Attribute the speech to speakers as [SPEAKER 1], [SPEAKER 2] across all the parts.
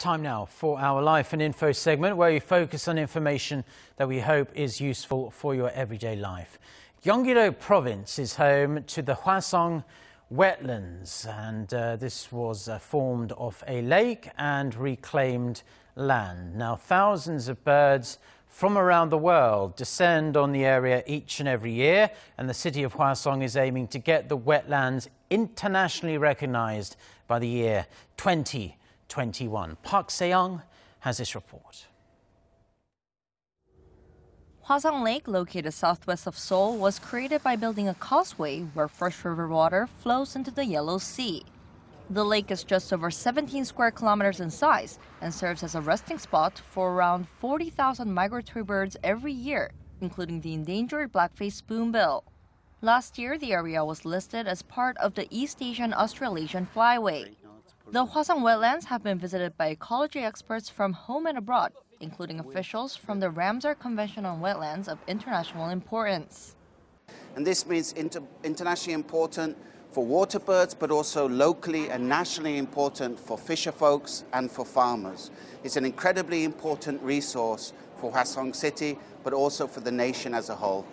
[SPEAKER 1] Time now for our Life and Info segment where we focus on information that we hope is useful for your everyday life. Gyeonggi-do province is home to the Hwaseong wetlands and uh, this was uh, formed off a lake and reclaimed land. Now thousands of birds from around the world descend on the area each and every year and the city of Hwaseong is aiming to get the wetlands internationally recognized by the year 20 21. Park Se-young has this report.
[SPEAKER 2] Hwaseong Lake, located southwest of Seoul, was created by building a causeway where fresh river water flows into the Yellow Sea. The lake is just over 17 square kilometers in size and serves as a resting spot for around 40,000 migratory birds every year, including the endangered black-faced spoonbill. Last year, the area was listed as part of the East Asian Australasian Flyway. The Hwaseong wetlands have been visited by ecology experts from home and abroad, including officials from the Ramsar Convention on Wetlands of international importance.
[SPEAKER 3] And this means inter internationally important for water birds, but also locally and nationally important for fisher folks and for farmers. It's an incredibly important resource for Hwaseong City, but also for the nation as a whole.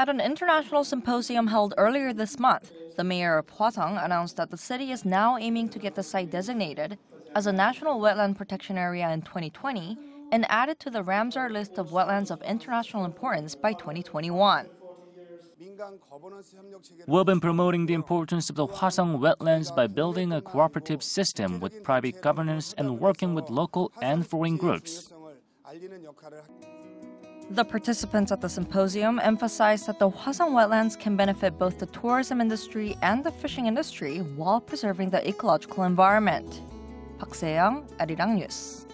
[SPEAKER 2] At an international symposium held earlier this month, the mayor of Hwaseong announced that the city is now aiming to get the site designated as a national wetland protection area in 2020 and added to the Ramsar list of wetlands of international importance by 2021.
[SPEAKER 4] We've been promoting the importance of the Hwaseong wetlands by building a cooperative system with private governance and working with local and foreign groups.
[SPEAKER 2] The participants at the symposium emphasized that the Hwaseong wetlands can benefit both the tourism industry and the fishing industry while preserving the ecological environment. Park Se-young, Arirang News.